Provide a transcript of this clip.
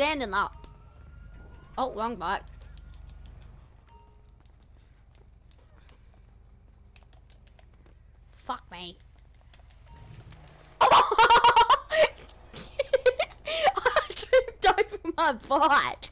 standing up. Oh, wrong bot. Fuck me. I tripped over my bot.